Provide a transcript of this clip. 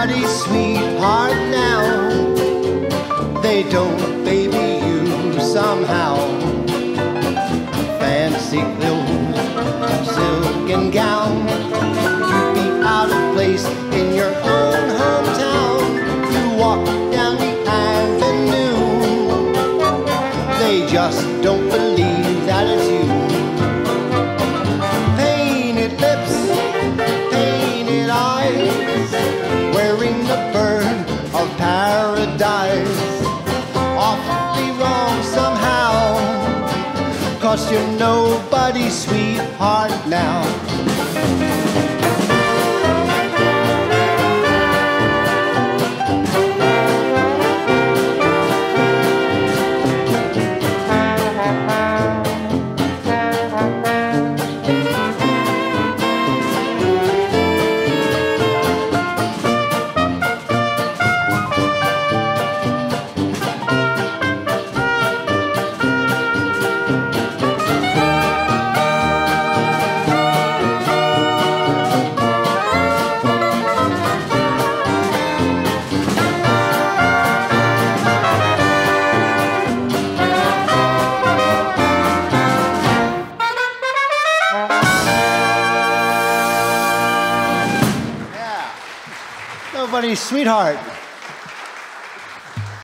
nobody's sweetheart now. They don't baby you somehow. Fancy clothes, silken gown. You'd be out of place in your own hometown. You walk down the avenue. They just don't believe that it's you. Cause you're nobody's sweetheart now. Nobody's sweetheart.